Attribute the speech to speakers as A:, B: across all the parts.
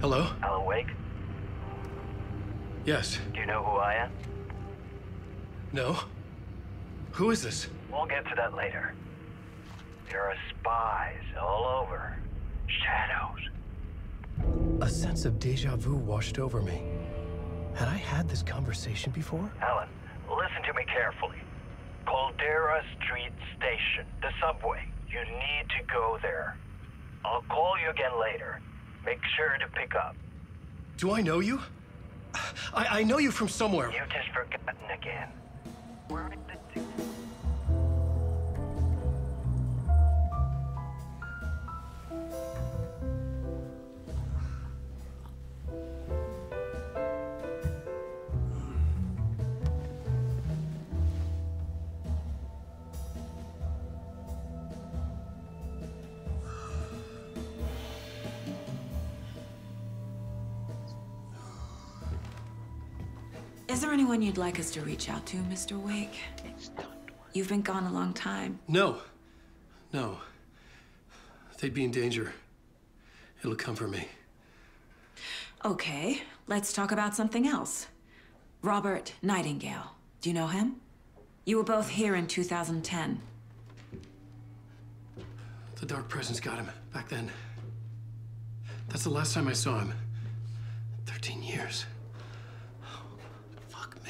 A: Hello?
B: Alan Wake?
A: Yes.
B: Do you know who I am?
A: No? Who is this?
B: We'll get to that later. There are spies all over. Shadows.
A: A sense of deja vu washed over me. Had I had this conversation before?
B: Alan, listen to me carefully. Caldera Street Station, the subway. You need to go there. I'll call you again later. Make sure to pick up.
A: Do I know you? I, I know you from somewhere.
B: You've just forgotten again. Where did the
C: anyone you'd like us to reach out to, Mr. Wake? You've been gone a long time.
A: No. No. They'd be in danger. It'll come for me.
C: Okay, let's talk about something else. Robert Nightingale. Do you know him? You were both here in 2010.
A: The Dark Presence got him back then. That's the last time I saw him. 13 years.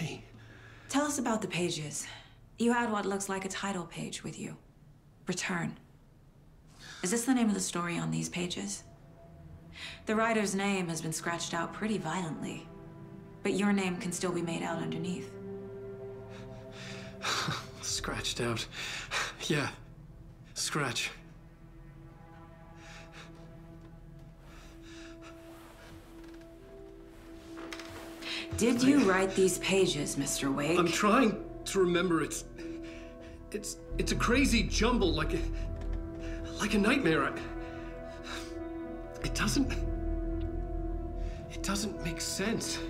A: Me.
C: Tell us about the pages. You had what looks like a title page with you. Return. Is this the name of the story on these pages? The writer's name has been scratched out pretty violently, but your name can still be made out underneath.
A: Scratched out. Yeah. Scratch.
C: Did you write these pages, Mr. Wake?
A: I'm trying to remember. It's. It's. It's a crazy jumble, like a. Like a nightmare. I, it doesn't. It doesn't make sense.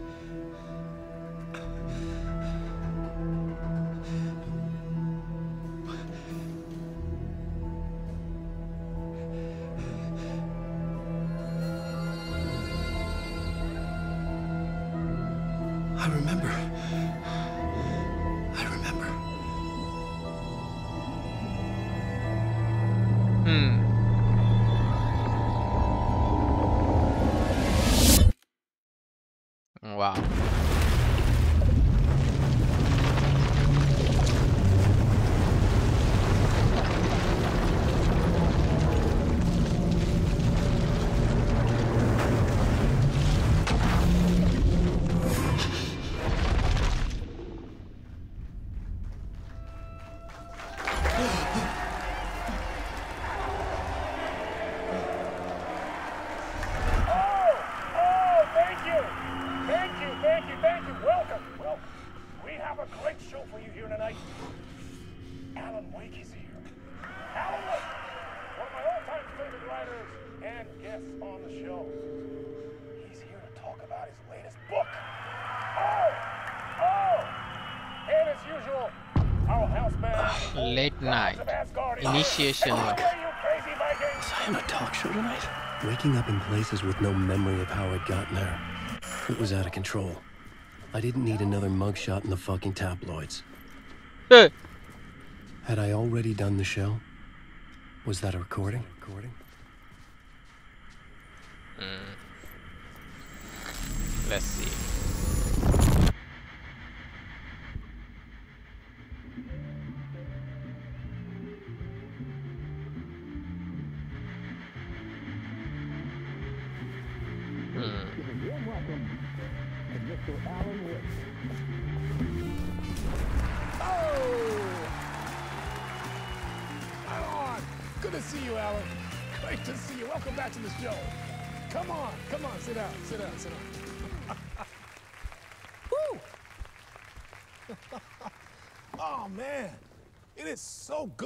D: Late night. Initiation.
E: Hey, you crazy Vikings.
A: Was I on a talk show tonight? Waking up in places with no memory of how I'd gotten there. It was out of control. I didn't need another mugshot in the fucking tabloids.
D: Hey.
A: Had I already done the show? Was that a recording? Recording?
D: Hmm.
E: Let's see.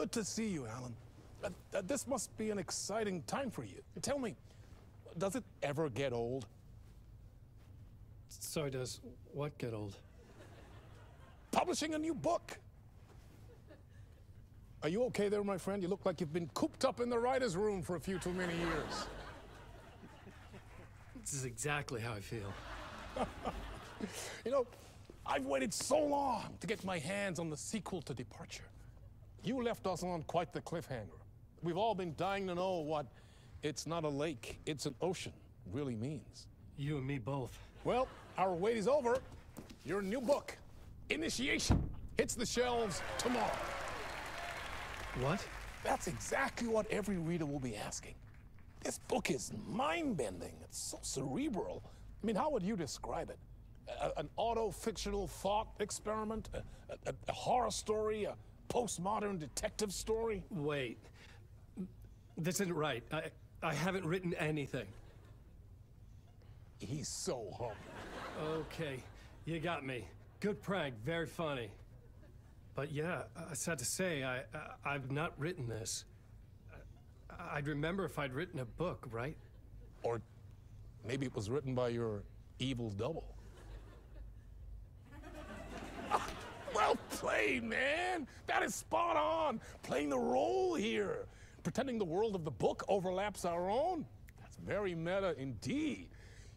E: Good to see you, Alan. Uh, uh, this must be an exciting time for you. Tell me, does it ever get old?
A: So does what get old?
E: Publishing a new book. Are you okay there, my friend? You look like you've been cooped up in the writer's room for a few too many years.
A: This is exactly how I feel.
E: You know, I've waited so long to get my hands on the sequel to Departure. You left us on quite the cliffhanger. We've all been dying to know what it's not a lake, it's an ocean really means.
A: You and me both.
E: Well, our wait is over. Your new book, Initiation, hits the shelves tomorrow.
A: What?
E: That's exactly what every reader will be asking. This book is mind bending, it's so cerebral. I mean, how would you describe it? A- an auto fictional thought experiment? A, a- a horror story? A postmodern detective story?
A: Wait. This isn't right. I, I haven't written anything.
E: He's so humble.
A: Okay, you got me. Good prank, very funny. But yeah, I sad to say, I, I've not written this. I'd remember if I'd written a book, right?
E: Or maybe it was written by your evil double. Ah, well played, man. That is spot on. Playing the role here. Pretending the world of the book overlaps our own. That's very meta indeed.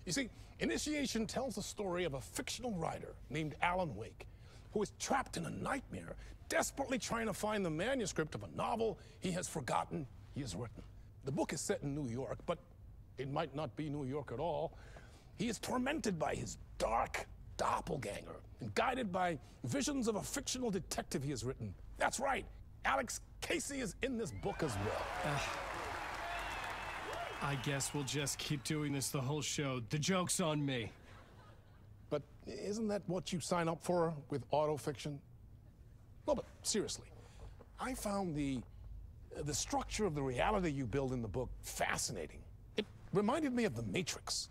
E: You see, Initiation tells the story of a fictional writer named Alan Wake who is trapped in a nightmare, desperately trying to find the manuscript of a novel he has forgotten he has written. The book is set in New York, but it might not be New York at all. He is tormented by his dark doppelganger and guided by visions of a fictional detective he has written. That's right, Alex Casey is in this book as well.
A: I guess we'll just keep doing this the whole show. The joke's on me.
E: But isn't that what you sign up for with autofiction? No, but seriously, I found the the structure of the reality you build in the book fascinating. It reminded me of The Matrix.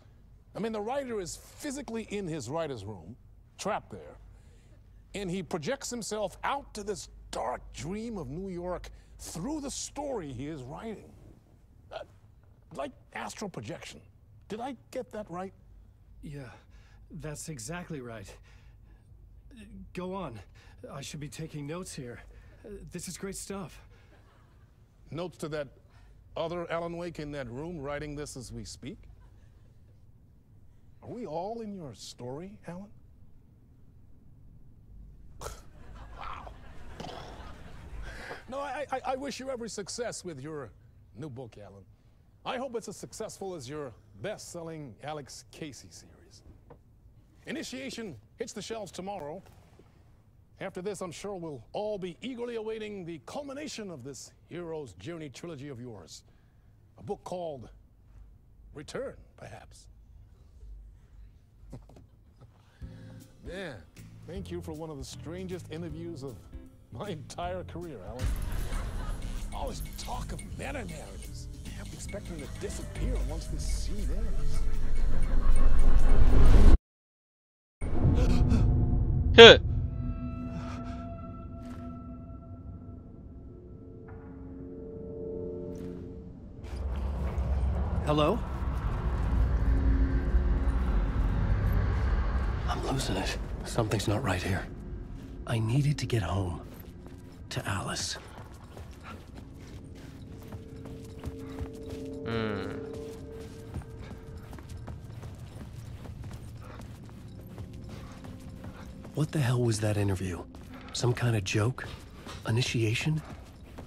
E: I mean, the writer is physically in his writer's room, trapped there, and he projects himself out to this dark dream of New York through the story he is writing. Uh, like astral projection. Did I get that right?
A: Yeah, that's exactly right. Go on. I should be taking notes here. Uh, This is great stuff.
E: Notes to that other Alan Wake in that room writing this as we speak? Are we all in your story, Alan? wow. No, I, I, I wish you every success with your new book, Alan. I hope it's as successful as your best selling Alex Casey series. Initiation hits the shelves tomorrow. After this, I'm sure we'll all be eagerly awaiting the culmination of this hero's journey trilogy of yours. A book called Return, perhaps. Man, thank you for one of the strangest interviews of my entire career, Alan. All this talk of meta narratives. I'm expecting to disappear once this scene ends.
D: Huh.
A: Hello? I'm losing it. Something's not right here. I needed to get home. To Alice. Hmm.
F: What the hell was that interview? Some kind of joke? Initiation?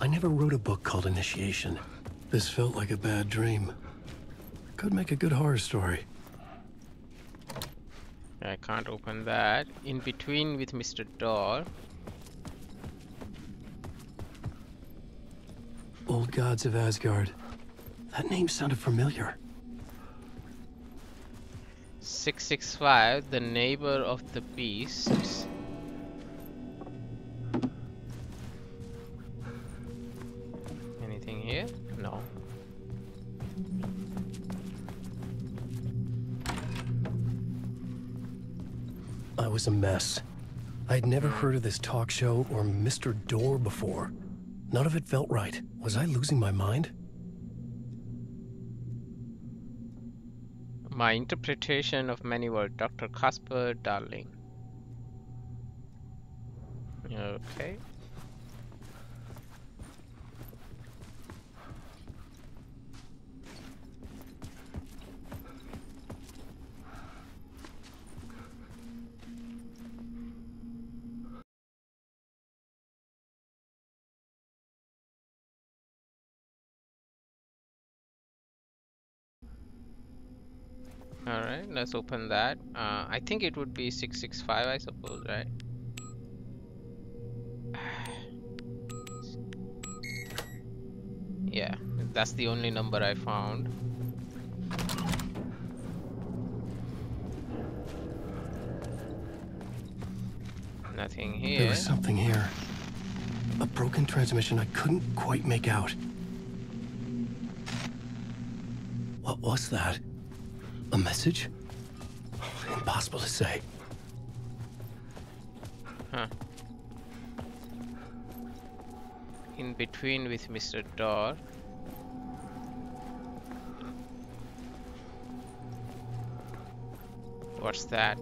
F: I never wrote a book called Initiation. This felt like a bad dream. Could make a good horror story.
D: I can't open that. In between with Mr. Door.
F: Old Gods of Asgard. That name sounded familiar.
D: 665, the neighbor of the beasts.
F: Was a mess. I'd never heard of this talk show or Mr. Door before. None of it felt right. Was I losing my mind?
D: My interpretation of many were Dr. Casper Darling. Okay. Let's open that. Uh, I think it would be 665, I suppose, right? yeah, that's the only number I found. Nothing here.
F: There was something here. A broken transmission I couldn't quite make out. What was that? A message? Impossible to say.
D: Huh. In between with Mr. Door. What's that?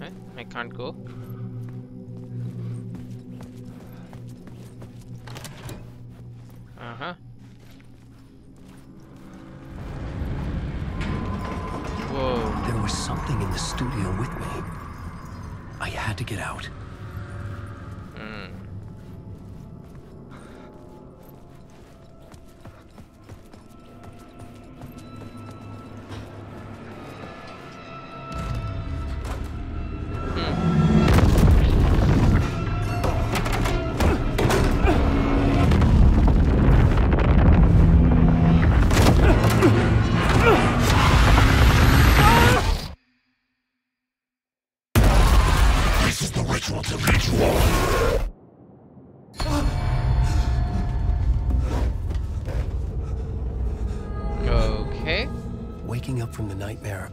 D: Huh? I can't go.
F: Studio with me. I had to get out.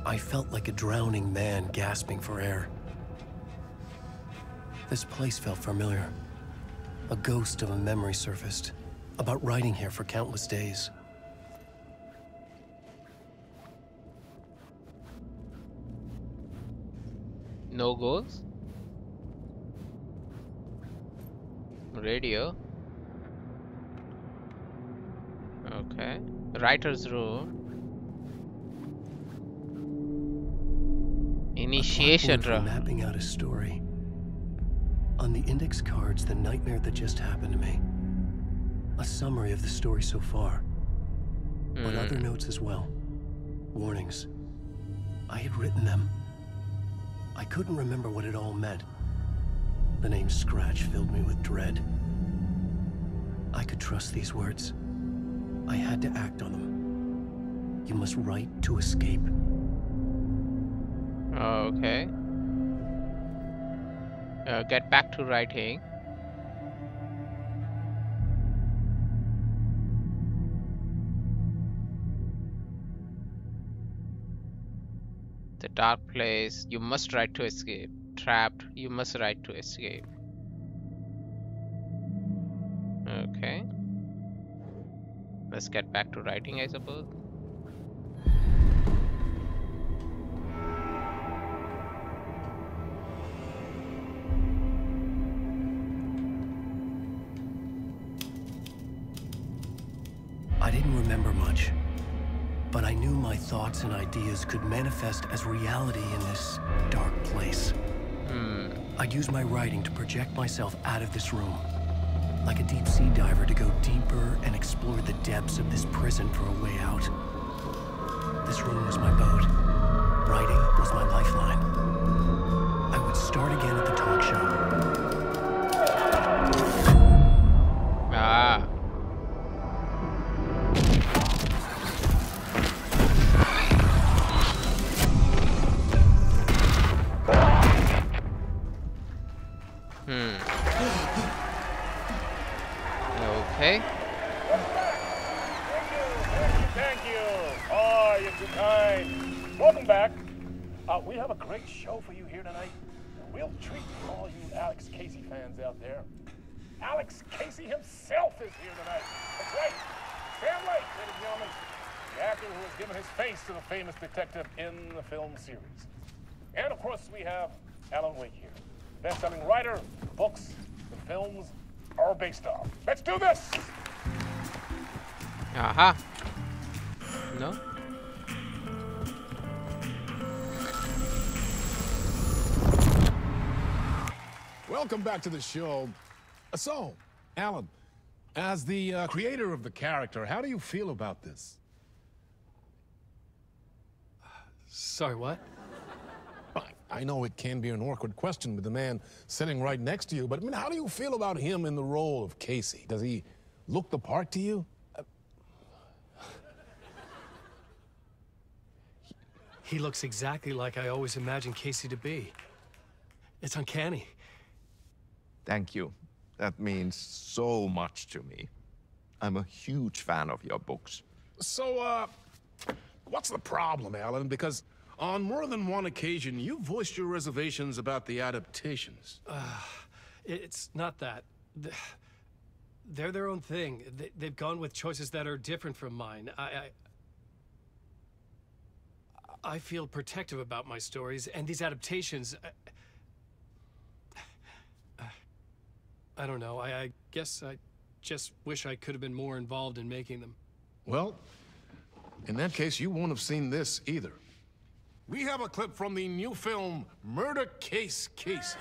F: I felt like a drowning man gasping for air. This place felt familiar. A ghost of a memory surfaced, about riding here for countless days.
D: No goals. Radio. Okay. Writer's room. Initiation room.
F: mapping out a story. On the index cards, the nightmare that just happened to me. A summary of the story so far, but other
D: Hmm.
F: notes as well. Warnings. I had written them. I couldn't remember what it all meant. The name Scratch filled me with dread. I could trust these words. I had to act on them. You must write to escape.
D: Okay. Uh, get back to writing. The dark place. You must write to escape. Trapped. You must write to escape. Okay. Let's get back to writing, I suppose.
F: Ideas could manifest as reality in this dark place.
D: Hmm.
F: I'd use my writing to project myself out of this room, like a deep sea diver to go deeper and explore the depths of this prison for a way out. This room was my boat. Writing was my lifeline.
E: We have a great show for you here tonight. We'll treat all you Alex Casey fans out there. Alex Casey himself is here tonight. That's right. Sam Lake, ladies and gentlemen. The actor who has given his face to the famous detective in the film series. And of course, we have Alan Wake here. Best-selling writer, books, the films are based on. Let's do this!
D: Aha. No?
G: Welcome back to the show. So, Alan,
E: As the uh, creator of the character, how do you feel about this?
A: Sorry, what?
E: I know it can be an awkward question with the man sitting right next to you, but I mean, how do you feel about him in the role of Casey? Does he look the part to you?
A: He looks exactly like I always imagined Casey to be. It's uncanny.
H: Thank you. That means so much to me. I'm a huge fan of your books.
E: So, uh, what's the problem, Alan? Because on more than one occasion, you voiced your reservations about the adaptations.
A: It's not that. They're their own thing. They- They've gone with choices that are different from mine. I, I, I feel protective about my stories, and these adaptations. I, I don't know. I, I guess I just wish I could have been more involved in making them.
E: Well, in that case, you won't have seen this either. We have a clip from the new film, Murder Case Casey.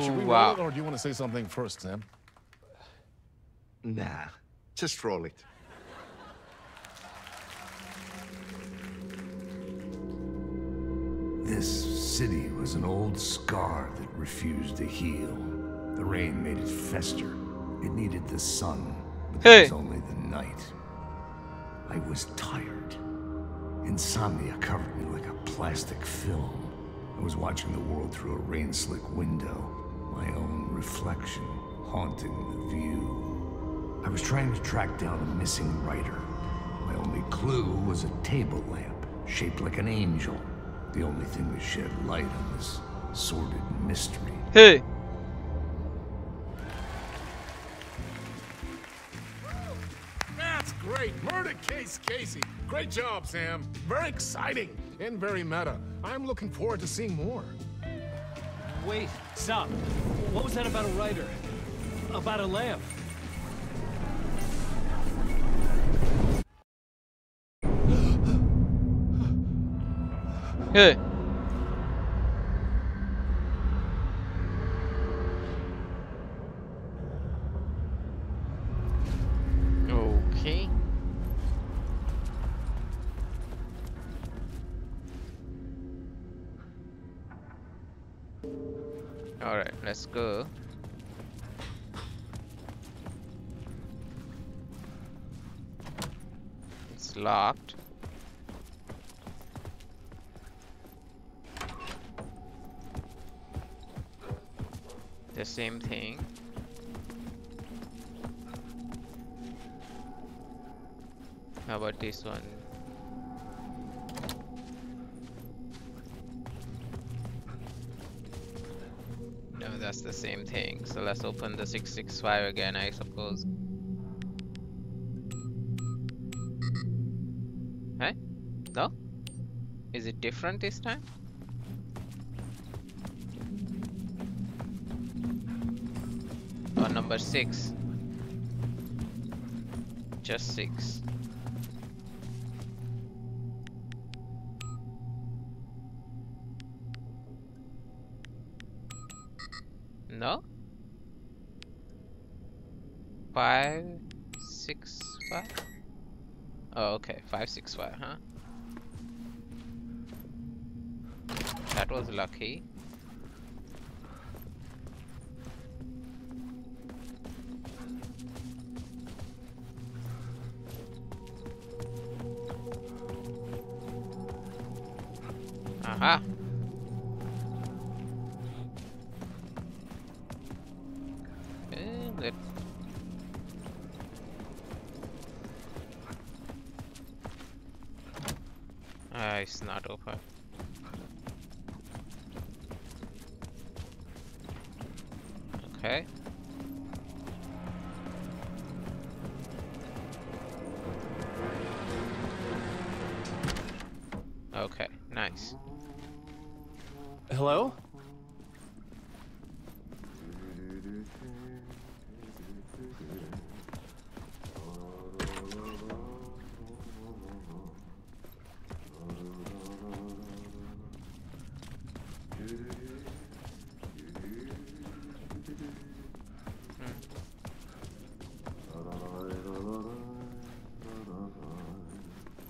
E: Should we
D: Ooh,
E: roll it, or do you want to say something first, Sam?
H: Nah, just roll it.
I: This city was an old scar that refused to heal. The rain made it fester. It needed the sun, but
D: Hey.
I: was only the night. I was tired. Insomnia covered me like a plastic film. I was watching the world through a rain-slick window, my own reflection haunting the view. I was trying to track down a missing writer. My only clue was a table lamp, shaped like an angel. The only thing that shed light on this sordid mystery.
D: Hey,
E: great. Murder Case Casey. Great job, Sam. Very exciting and very meta. I'm looking forward to seeing more.
A: Wait, stop. What was that about a writer? About a lamp?
D: hey. Go. It's locked. The same thing. How about this one? That's the same thing. So let's open the 665 again, I suppose. Hey? No? Is it different this time? Or number 6? Just 6.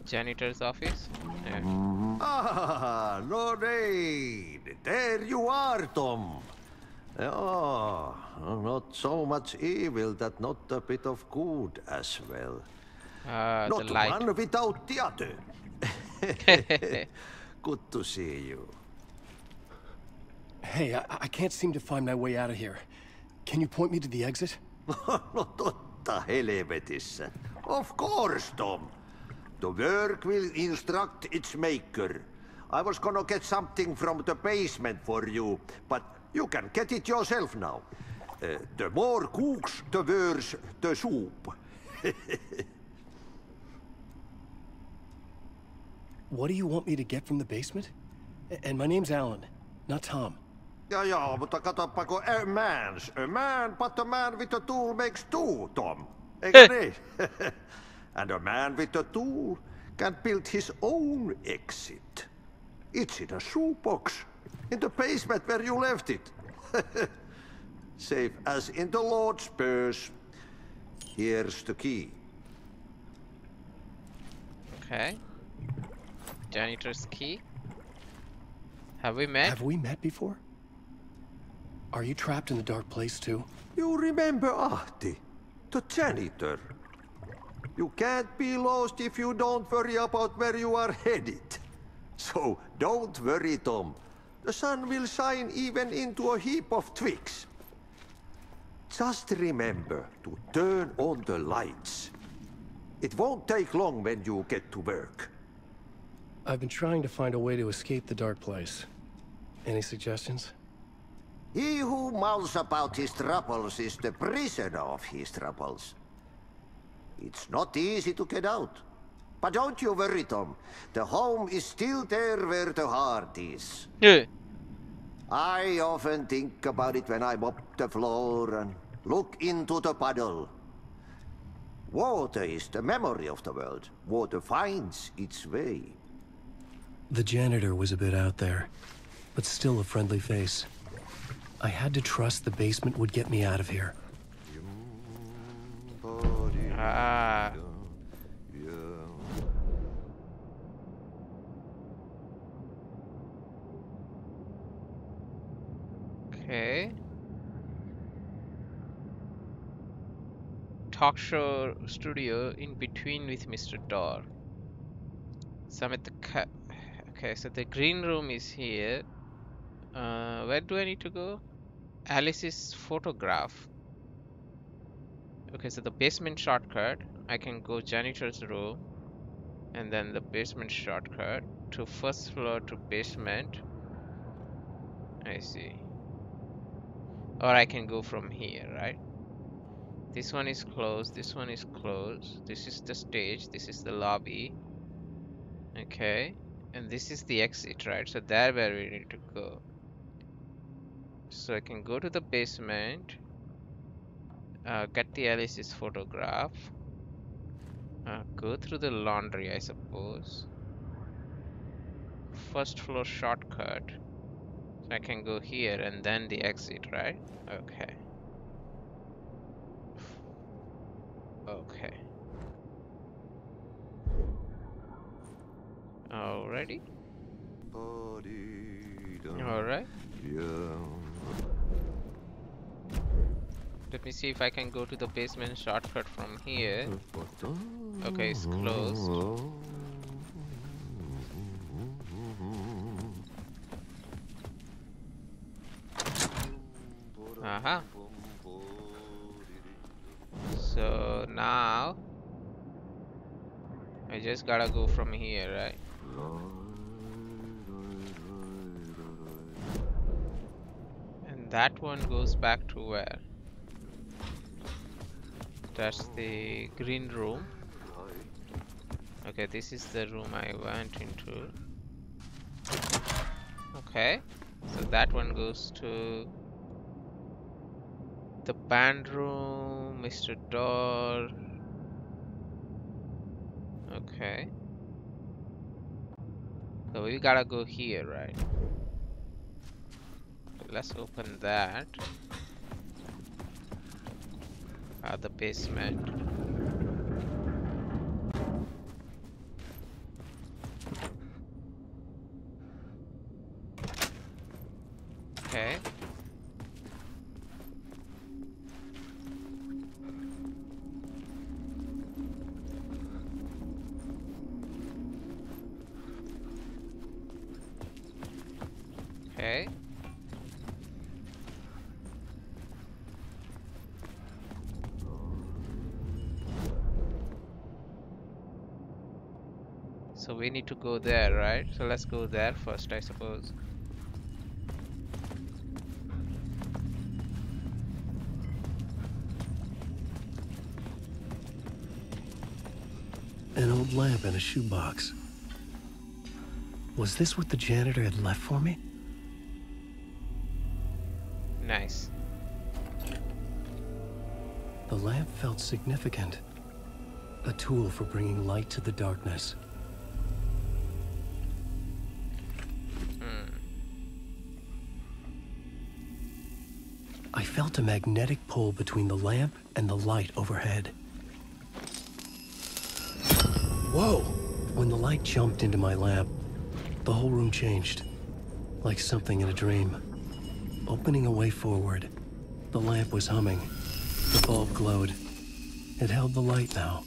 D: janitor's office?
J: Ah, Lord There you are, Tom! Oh, not so much evil that not a bit of good as well.
D: Uh,
J: not one without the other. good to see you.
F: Hey, I, I can't seem to find my way out of here. Can you point me to the exit?
J: no totta helvetissä. Of course, Tom. The work will instruct its maker. I was gonna get something from the basement for you, but you can get it yourself now. Uh, the more cooks, the worse the soup.
F: What do you want me to get from the basement? And my name's Alan, not Tom.
J: Ja, ja, mutta katoppa kun a eh, man's a man, but a man with a tool makes two, Tom. Eikö niin? and a man with a tool can build his own exit. It's in a shoebox, in the basement where you left it. Safe as in the Lord's purse. Here's the key.
D: Okay. Janitor's key. Have we met?
F: Have we met before? Are you trapped in the dark place too?
J: You remember Ahti, the janitor. You can't be lost if you don't worry about where you are headed. So don't worry, Tom. The sun will shine even into a heap of twigs. Just remember to turn on the lights. It won't take long when you get to work.
F: I've been trying to find a way to escape the dark place. Any suggestions?
J: He who mouths about his troubles is the prisoner of his troubles. It's not easy to get out. But don't you worry, Tom. The home is still there where the heart is.
D: Yeah.
J: I often think about it when I mop the floor and look into the puddle. Water is the memory of the world. Water finds its way.
F: The janitor was a bit out there, but still a friendly face. I had to trust the basement would get me out of here.
D: Ah. Okay. Talk show studio in between with Mr. Door. So I'm at the okay, so the green room is here. Uh, where do I need to go? Alice's photograph. Okay, so the basement shortcut. I can go janitor's room, and then the basement shortcut to first floor to basement. I see. Or I can go from here, right? This one is closed. This one is closed. This is the stage. This is the lobby. Okay, and this is the exit, right? So there where we need to go. So I can go to the basement, uh, get the Alice's photograph, uh, go through the laundry, I suppose. First floor shortcut. So I can go here and then the exit, right? Okay. Okay. Alrighty. Alright. Let me see if I can go to the basement shortcut from here. Okay, it's closed. Uh-huh. So now I just gotta go from here, right? And that one goes back to where? That's the green room. Okay, this is the room I went into. Okay, so that one goes to the band room, Mr. Door. Okay. So we gotta go here, right? Let's open that at the basement. Okay. Okay. So we need to go there, right? So let's go there first, I suppose.
F: An old lamp in a shoebox. Was this what the janitor had left for me?
D: Nice.
F: The lamp felt significant. A tool for bringing light to the darkness. A magnetic pull between the lamp and the light overhead. Whoa! When the light jumped into my lamp, the whole room changed. Like something in a dream. Opening a way forward, the lamp was humming. The bulb glowed. It held the light now.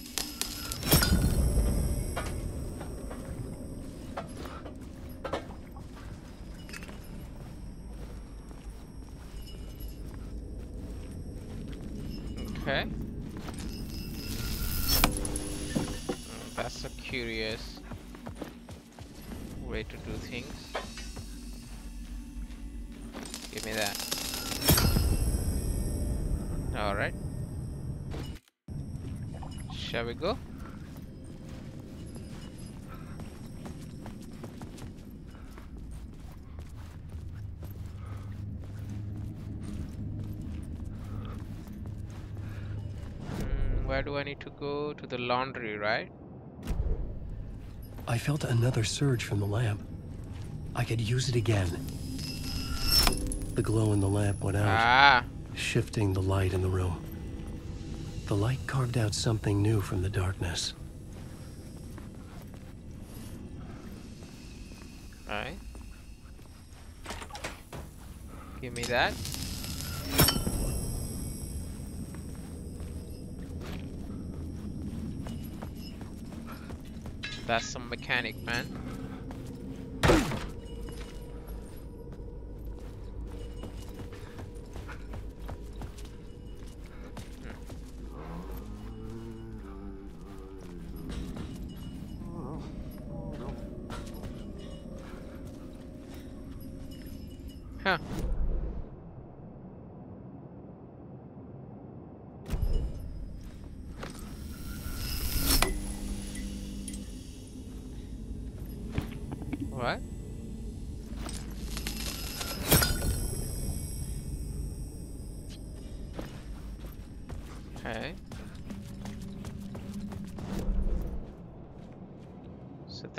D: Where do I need to go? To the laundry, right?
F: I felt another surge from the lamp. I could use it again. The glow in the lamp went out,
D: Ah,
F: shifting the light in the room. The light carved out something new from the darkness.
D: alright. Give me that. That's some mechanic, man.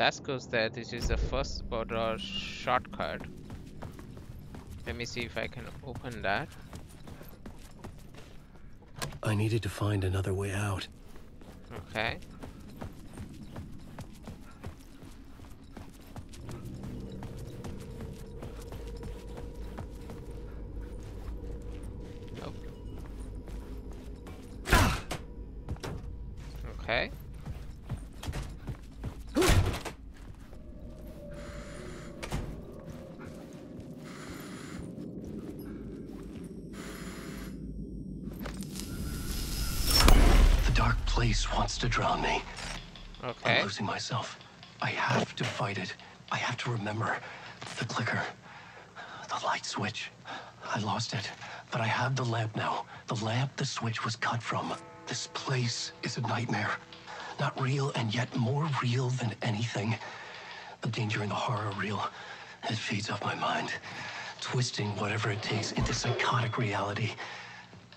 D: That goes there. This is the first border shortcut. Let me see if I can open that.
F: I needed to find another way out.
D: Okay.
F: Place wants to drown me.
D: Okay.
F: I'm losing myself. I have to fight it. I have to remember the clicker, the light switch. I lost it, but I have the lamp now. The lamp the switch was cut from. This place is a nightmare. Not real, and yet more real than anything. The danger and the horror real. It feeds off my mind, twisting whatever it takes into psychotic reality.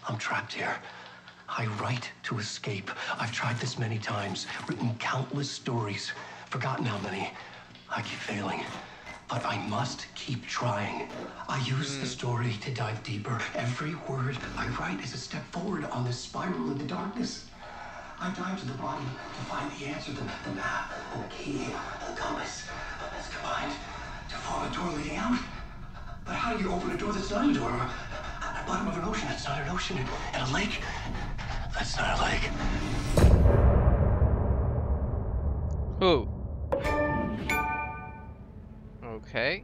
F: I'm trapped here. I write to escape. I've tried this many times, written countless stories, forgotten how many. I keep failing. But I must keep trying. I use the hmm. story to dive deeper. Every word I write is a step forward on this spiral in the darkness. I dive to the bottom to find the answer, the, the map, and the key, and the compass. It's combined to form a door leading out. But how do you open a door that's not a door? At the bottom of an ocean, that's not an ocean. And a lake, that's not a lake.
D: Who? Okay.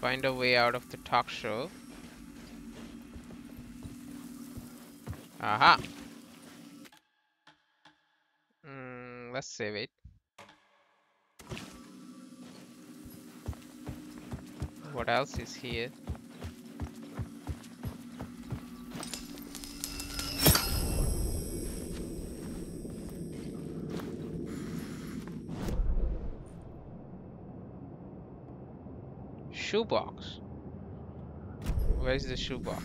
D: Find a way out of the talk show. Aha! Mm, let's save it. What else is here? Shoebox. Where's the shoebox?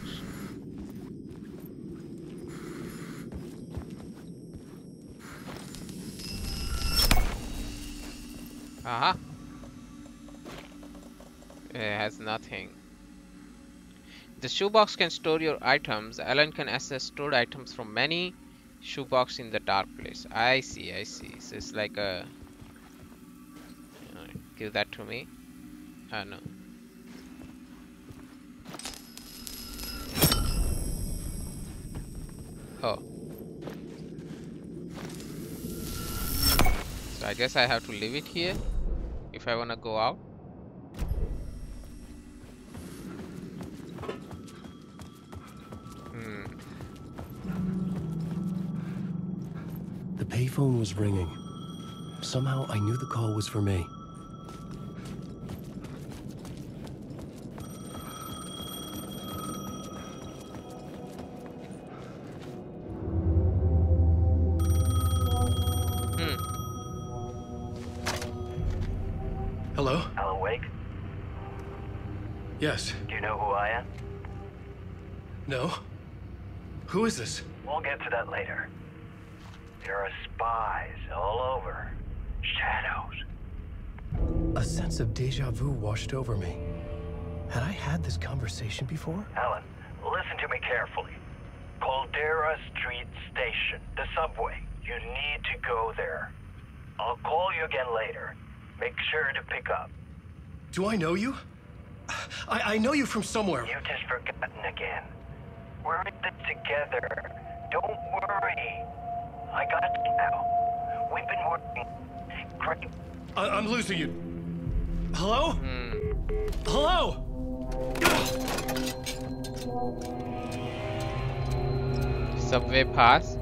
D: Aha. It has nothing. The shoebox can store your items. Alan can access stored items from many shoebox in the dark place. I see, I see. So it's like a... Uh, give that to me. Uh, no. Oh. So I guess I have to leave it here if I wanna go out.
F: The payphone was ringing. Somehow I knew the call was for me. Hmm. Hello? Hello Wake.
A: Yes.
B: Do you know who I am?
A: No. Who is this?
B: We'll get to that later.
F: Vu washed over me. Had I had this conversation before?
B: Alan, listen to me carefully. Caldera Street Station, the subway. You need to go there. I'll call you again later. Make sure to pick up.
A: Do I know you? I, I know you from somewhere.
B: You've just forgotten again. We're in this together. Don't worry. I got you now. We've been working great.
A: I, am losing you. Hello? Hello?
D: Subway pass.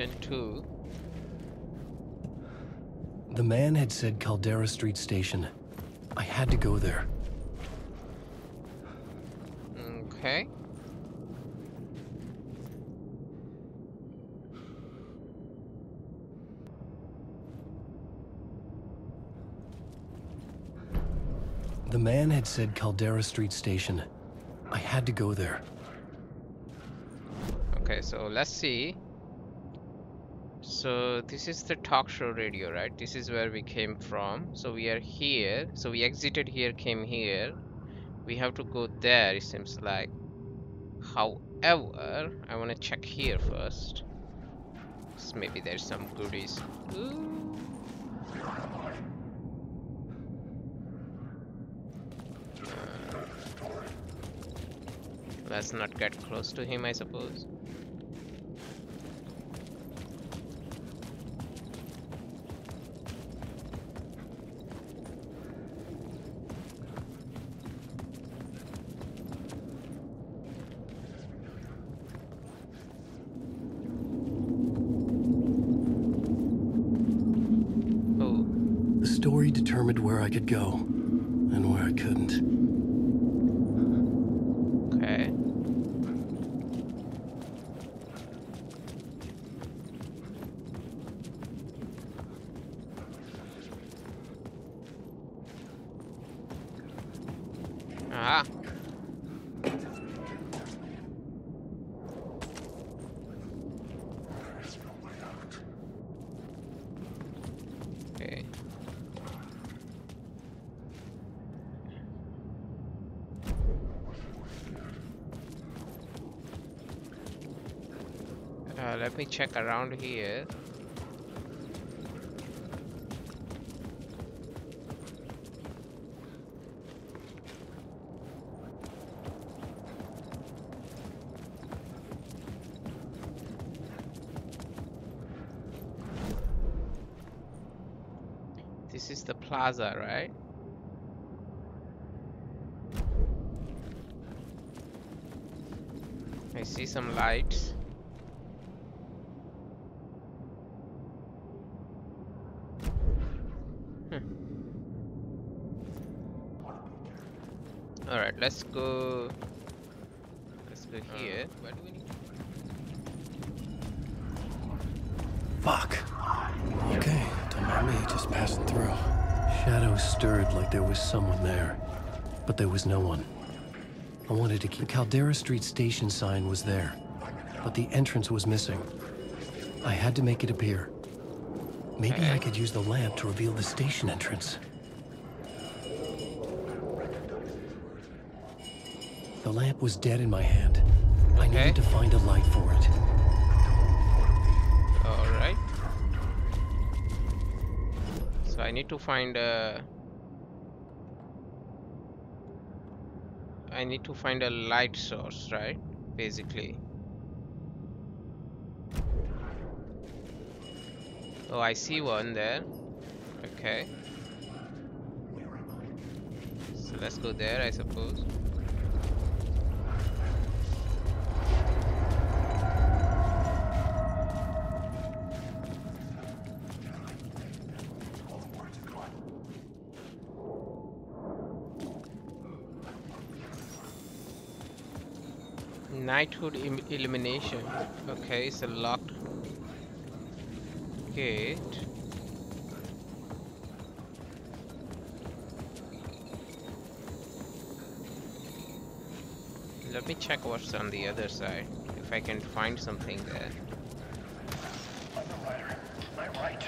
D: Initiation 2.
F: The man had said Caldera Street Station. I had to go there.
D: Okay.
F: The man had said Caldera Street Station. I had to go there.
D: Okay, so let's see. So this is the talk show radio, right? This is where we came from. So we are here. So we exited here, came here. We have to go there, it seems like. However, I want to check here first. So maybe there's some goodies. Ooh. Uh, let's not get close to him, I suppose.
F: determined where I could go and where I couldn't.
D: Okay. Ah. Uh, let me check around here. This is the plaza, right? I see some lights. Hmm. Alright, let's go. Let's go here. Where do we need
F: Fuck. Okay, don't mind me, just passing through. Shadows stirred like there was someone there, but there was no one. I wanted to keep the Caldera Street station sign was there, but the entrance was missing. I had to make it appear. Maybe I could use the lamp to reveal the station entrance. The lamp was dead in my hand. I
D: Okay.
F: needed to find a light for it.
D: Alright. So I need to find a. I need to find a light source, right? Basically. Oh, I see one there. Okay. So let's go there, I suppose. Knighthood im- elimination. Okay, it's a locked gate. Let me check what's on the other side. If I can find something there.
E: Underwriter, my right.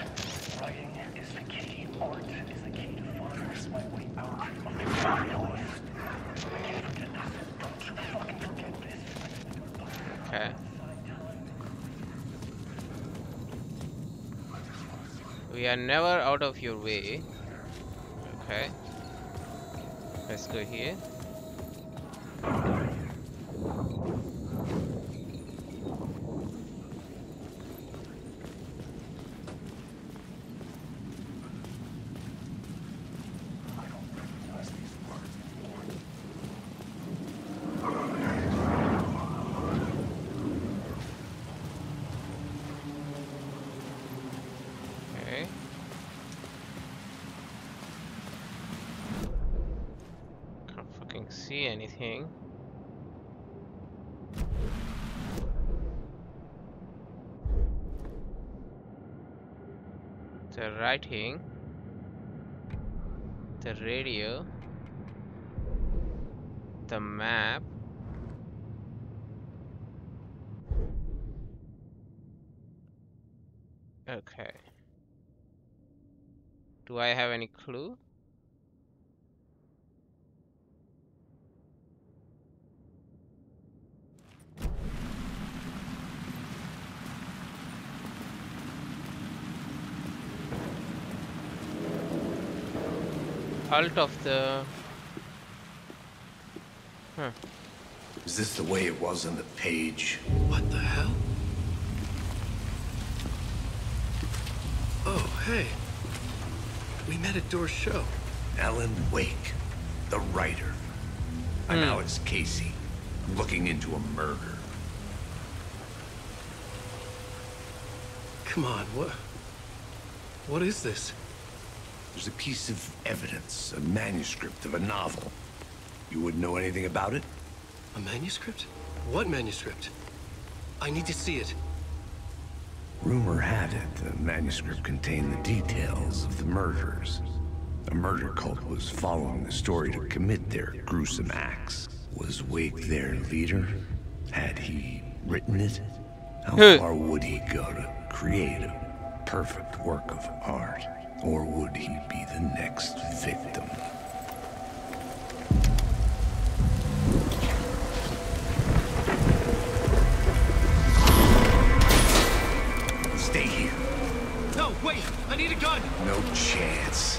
E: Writing is the key. Art is the key to finding my way out of the trials. I can't forget this. Don't you fucking forget this.
D: Okay. We never out of your way. Okay. Let's go here. Okay. Can't fucking see anything. The writing. The radio. The map. Okay. Do I have any clue? Cult of the... Huh.
I: Is this the way it was on the page?
F: What the hell? Oh, hey. We met at Door's show.
I: Alan Wake, the writer. I'm
D: Hmm.
I: Alex Casey. I'm looking into a murder.
F: Come on, what? What is this?
I: There's a piece of evidence, a manuscript of a novel. You wouldn't know anything about it?
F: A manuscript? What manuscript? I need to see it.
I: Rumor had it the manuscript contained the details of the murders. A murder cult was following the story to commit their gruesome acts. Was Wake their leader? Had he written it? How far would he go to create a perfect work of art? Or would he be the next victim?
F: Stay here. No, wait! I
I: need a gun! No
D: chance.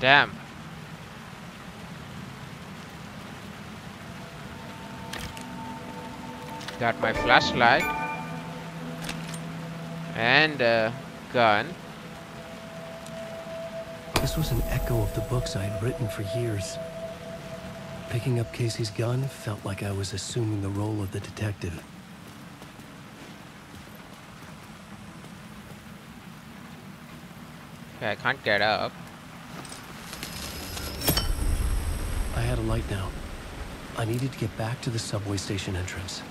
D: Damn. Got my flashlight and a gun.
F: This was an echo of the books I had written for years. Picking up Casey's gun felt like I was assuming the role of the detective.
D: Okay, I can't get up.
F: I had a light now. I needed to get back to the subway station entrance.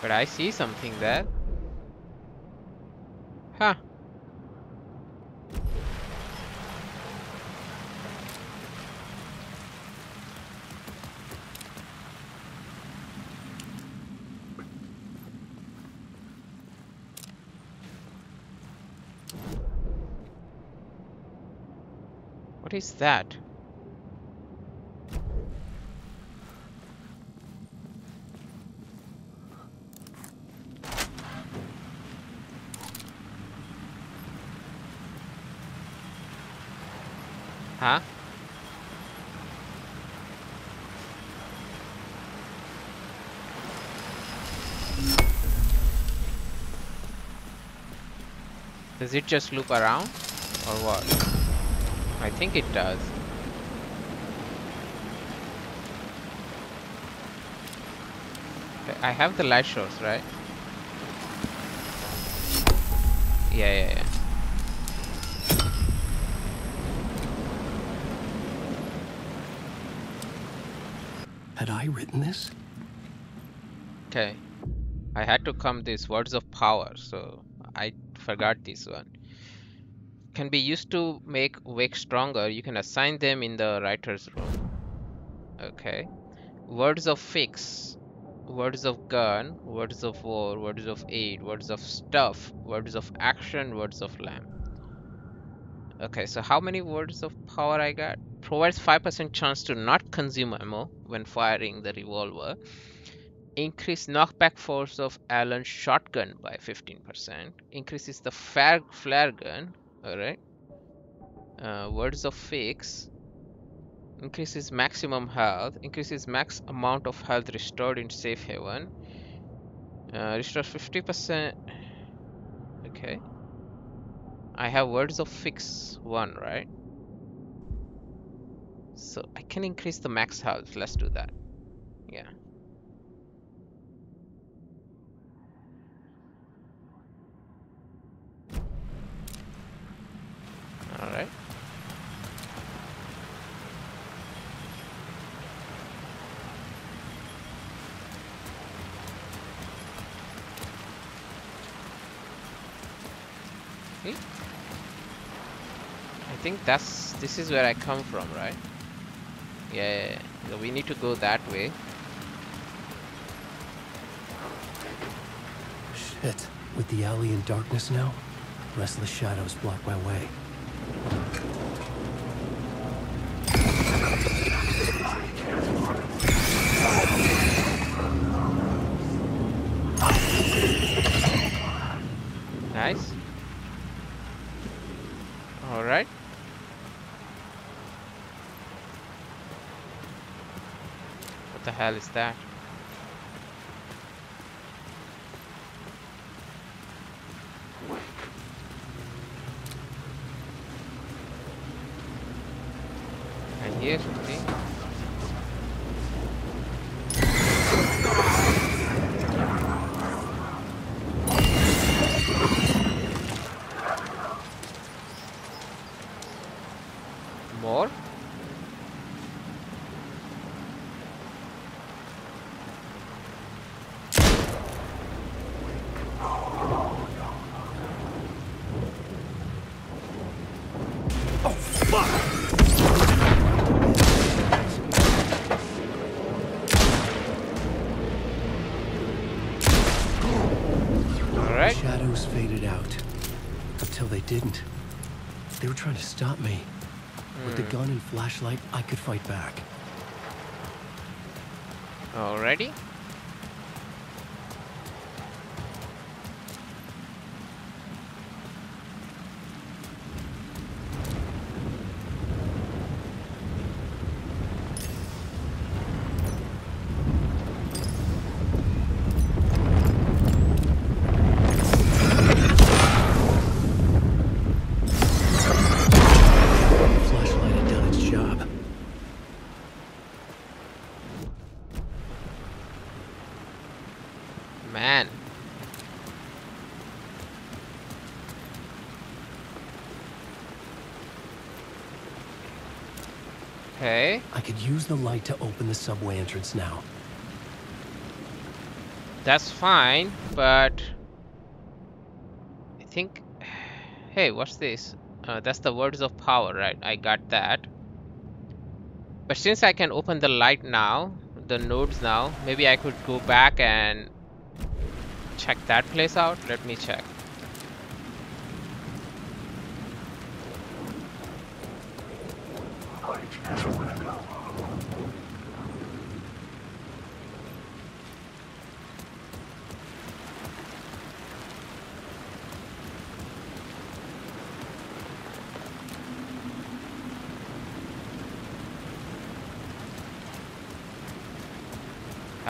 D: But I see something there. Huh. What is that? Huh? Does it just loop around or what? I think it does. I have the light source, right? Yeah, yeah, yeah.
F: Had I written this?
D: Okay. I had to come this words of power, so I forgot this one. Can be used to make wake stronger. You can assign them in the writer's room. Okay. Words of fix. Words of gun. Words of war. Words of aid. Words of stuff. Words of action. Words of lamp. Okay, so how many words of power I got? Provides 5% chance to not consume ammo when firing the revolver. Increase knockback force of Alan's shotgun by 15%. Increases the flare gun. Alright. Uh, words of fix. Increases maximum health. Increases max amount of health restored in safe haven. Uh, restores 50%. Okay. I have words of fix 1, right? So I can increase the max health. Let's do that. Yeah. Alright. I think that's this is where I come from, right? Yeah, yeah, yeah. So we need to go that way.
F: Shit. With the alley in darkness now, restless shadows block my way.
D: Nice. All right. What the hell is that?
F: Trying to stop me. With the hmm. gun and flashlight, I could fight back.
D: Alrighty.
F: Flashlight had done its job.
D: Man. Okay.
F: I could use the light to open the subway entrance now.
D: That's fine, but I think. Hey, what's this? Uh, that's the words of power, right? I got that. But since I can open the light now, the nodes now, maybe I could go back and check that place out. Let me check.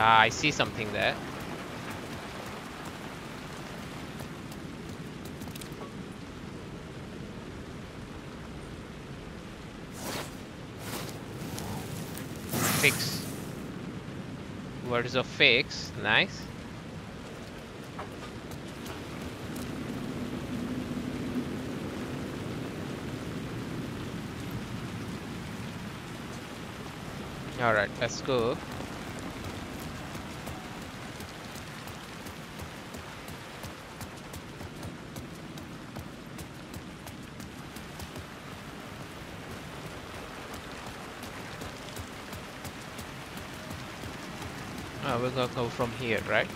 D: Ah, I see something there. Fix. Words of fix. Nice. Alright, let's go. We're gonna go from here, right?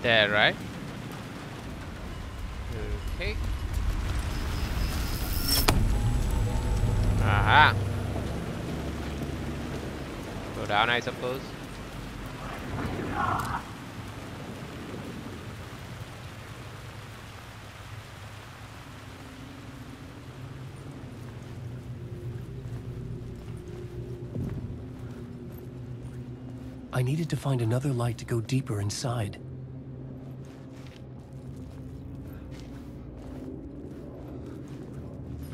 D: There, right? Okay. Aha. Go down, I suppose.
F: I needed to find another light to go deeper inside.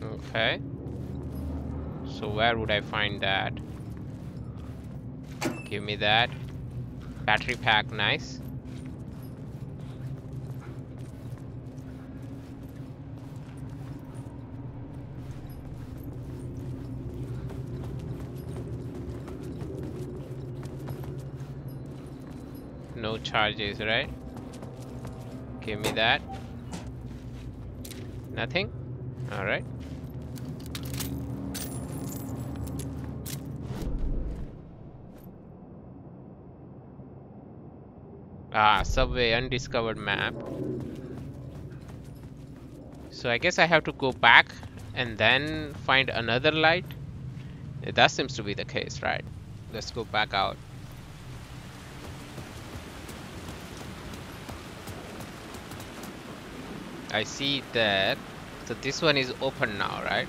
D: Okay. So where would I find that? Give me that. Battery pack, nice. No charges, right? Give me that. Nothing? Alright. Ah, subway undiscovered map. So I guess I have to go back and then find another light. That seems to be the case, right? Let's go back out. I see that. So this one is open now, right?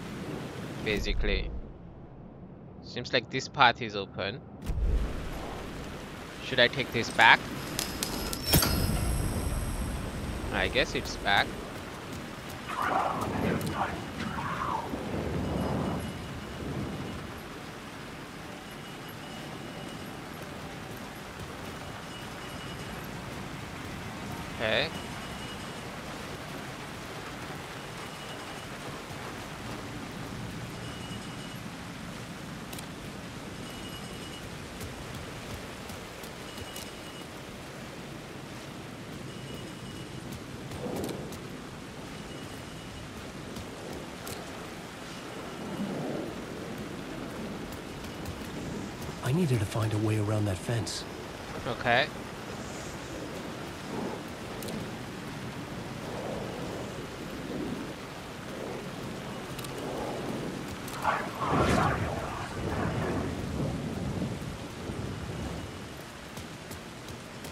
D: Basically. Seems like this path is open. Should I take this back? I guess it's back. Okay.
F: Needed to find a way around that fence.
D: Okay.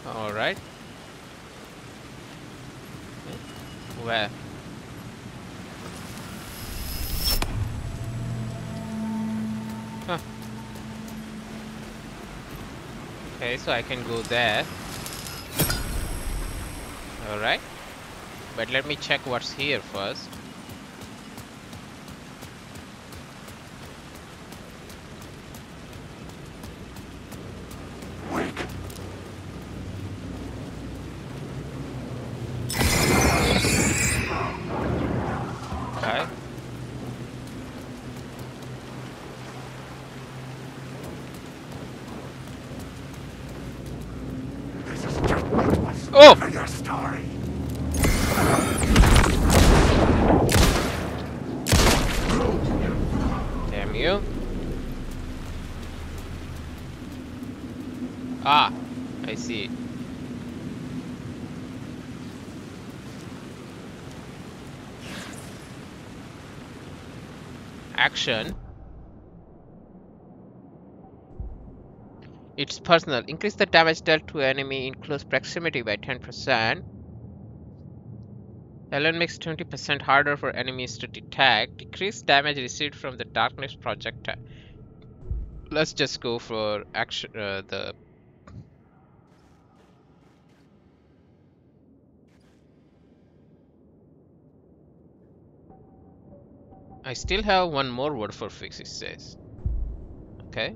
D: All right. Where? Huh. So I can go there. Alright. But let me check what's here first. Okay. Oh!
E: Your story.
D: Damn you. Ah, I see. Action. It's personal. Increase the damage dealt to enemy in close proximity by 10%. Alone makes 20% harder for enemies to detect. Decrease damage received from the darkness projectile. Let's just go for action. Uh, the I still have one more word for fix. It says. Okay.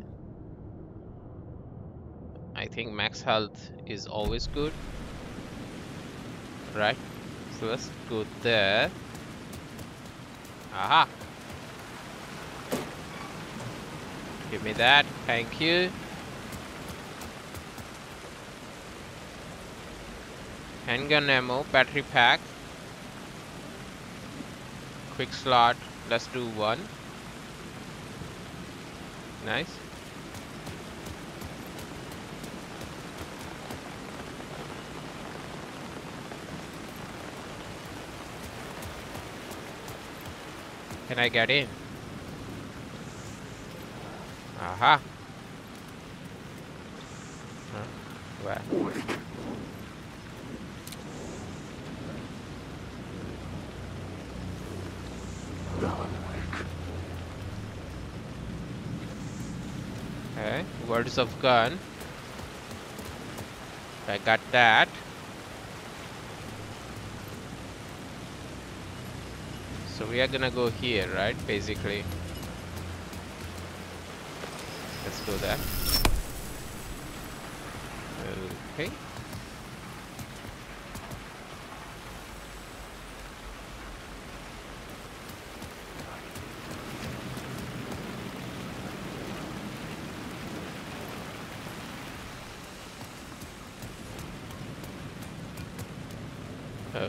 D: I think max health is always good. Right. So let's go there. Aha. Give me that. Thank you. Handgun ammo, battery pack. Quick slot. Let's do one. Nice. Can I get in? Aha. Huh? Where? Words of gun. I got that. So we are gonna go here, right? Basically. Let's do that. Okay.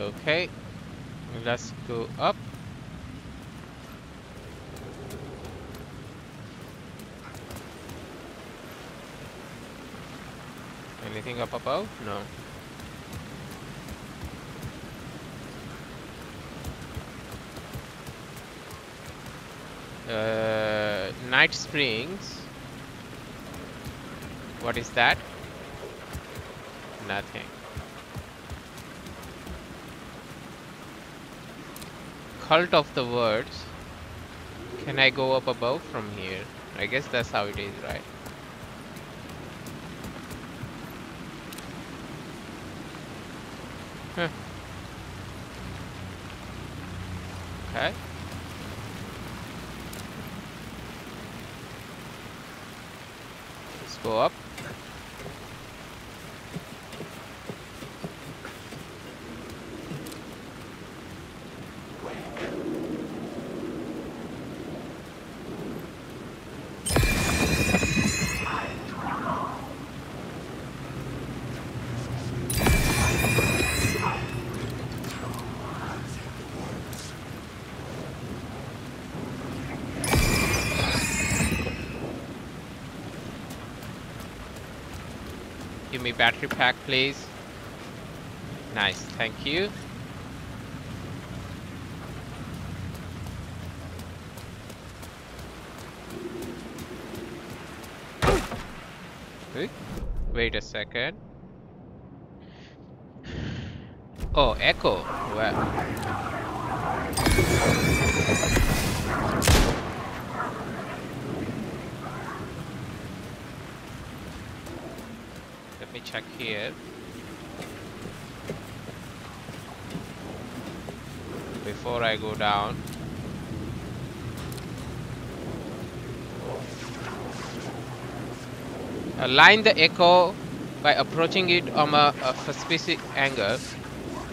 D: Okay. Let's go up. Anything up above? No. Uh, Night Springs. What is that? Nothing. Cult of the Words. Can I go up above from here? I guess that's how it is, right? Huh. Okay. Let's go up. Give me battery pack, please. Nice, thank you. Wait, a second. Oh, echo. Me check here. Before I go down. Align the echo by approaching it on a, a specific angle.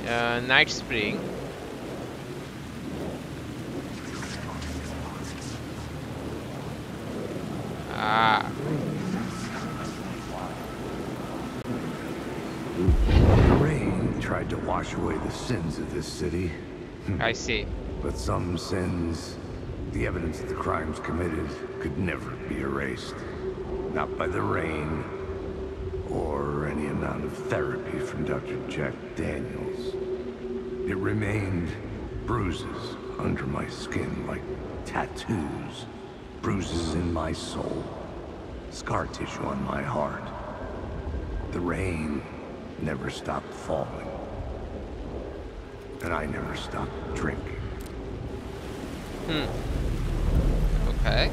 D: Uh, night spring. Ah.
I: The rain tried to wash away the sins of this city.
D: I see.
I: But some sins, the evidence of the crimes committed, could never be erased. Not by the rain, or any amount of therapy from Dr. Jack Daniels. It remained bruises under my skin like tattoos, bruises in my soul, scar tissue on my heart. The rain never stopped falling. And I never stopped drinking.
D: Hmm. Okay.